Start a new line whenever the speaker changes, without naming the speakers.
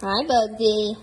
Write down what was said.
Hỏi Hi, gì?